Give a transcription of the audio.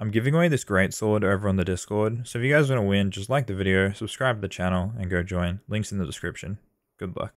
I'm giving away this great sword over on the Discord, so if you guys want to win, just like the video, subscribe to the channel, and go join. Links in the description. Good luck.